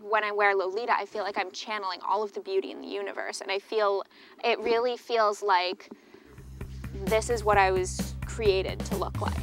when I wear Lolita, I feel like I'm channeling all of the beauty in the universe. And I feel, it really feels like this is what I was created to look like.